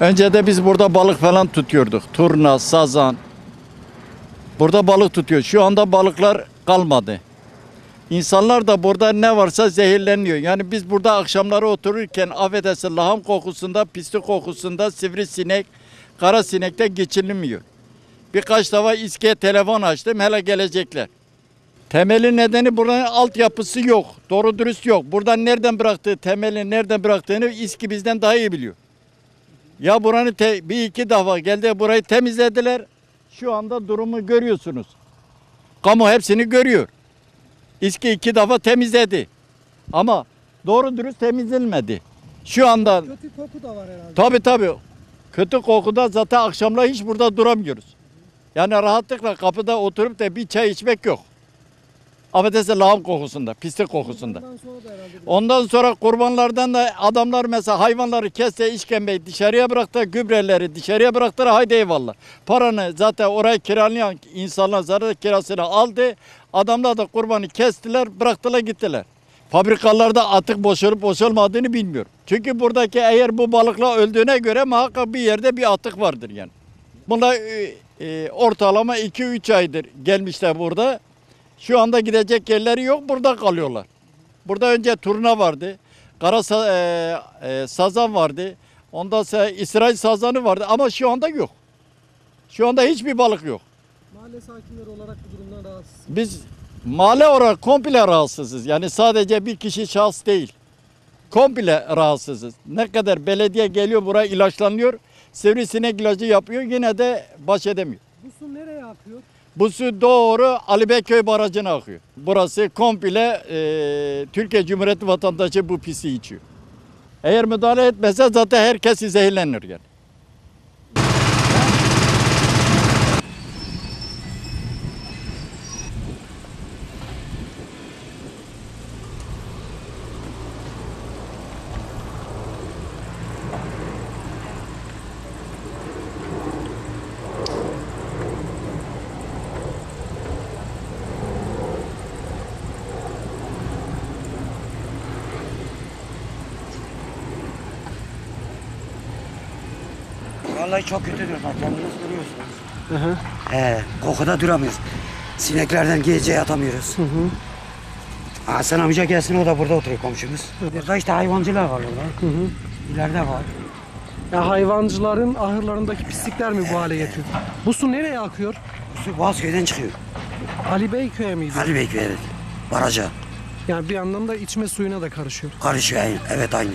Önce de biz burada balık falan tutuyorduk. Turna, sazan. Burada balık tutuyor. Şu anda balıklar kalmadı. İnsanlar da burada ne varsa zehirleniyor. Yani biz burada akşamları otururken affedersin laham kokusunda, pislik kokusunda sivrisinek, kara sinekte geçilmiyor. Birkaç defa İSKİ'ye telefon açtım hele gelecekler. Temeli nedeni buranın altyapısı yok. Doğru dürüst yok. Buradan nereden bıraktığı temeli nereden bıraktığını İSKİ bizden daha iyi biliyor. Ya buranın te- bir iki defa geldi burayı temizlediler. Şu anda durumu görüyorsunuz. Kamu hepsini görüyor. İSKİ iki defa temizledi. Ama doğru dürüst temizlenmedi. Şu anda Kötü koku da var herhalde. tabi tabi kötü kokuda zaten akşamlar hiç burada duramıyoruz. Yani rahatlıkla kapıda oturup da bir çay içmek yok. Affedersin lağım kokusunda, pislik kokusunda. Ondan sonra kurbanlardan da adamlar mesela hayvanları kesse işkembeyi dışarıya bıraktı, gübreleri dışarıya bıraktılar haydi eyvallah. Paranı zaten orayı kiralayan insanlar zaten kirasını aldı. Adamlar da kurbanı kestiler, bıraktılar gittiler. Fabrikalarda atık boşalıp boşalmadığını bilmiyorum. Çünkü buradaki eğer bu balıkla öldüğüne göre muhakkak bir yerde bir atık vardır yani. Bunlar e, e, ortalama 2-3 aydır gelmişler burada. Şu anda gidecek yerleri yok, burada kalıyorlar. Burada önce turna vardı. Kara sa- e, e, sazan vardı. Ondan sonra İsrail sazanı vardı ama şu anda yok. Şu anda hiçbir balık yok. Mahalle sakinleri olarak bu durumdan rahatsız. Biz mahalle olarak komple rahatsızız. Yani sadece bir kişi şahıs değil. Komple rahatsızız. Ne kadar belediye geliyor buraya ilaçlanıyor. Sivrisinek ilacı yapıyor yine de baş edemiyor. Bu su nereye akıyor? Bu su doğru Ali Beyköy Barajı'na akıyor. Burası komple e, Türkiye Cumhuriyeti vatandaşı bu pisi içiyor. Eğer müdahale etmezse zaten herkes zehirlenir yani. Vallahi çok kötü durum. Kendiniz görüyorsunuz. He, kokuda duramıyoruz. Sineklerden gece yatamıyoruz. Hasan amca gelsin o da burada oturuyor komşumuz. Burada işte hayvancılar var orada. İleride var. Ya hayvancıların ahırlarındaki pislikler mi bu hale getiriyor? Bu su nereye akıyor? Su Boğazköy'den çıkıyor. Ali Beyköy'e miydi? Ali Beyköy evet. Baraja. Yani bir yandan da içme suyuna da karışıyor. Karışıyor. Evet aynı.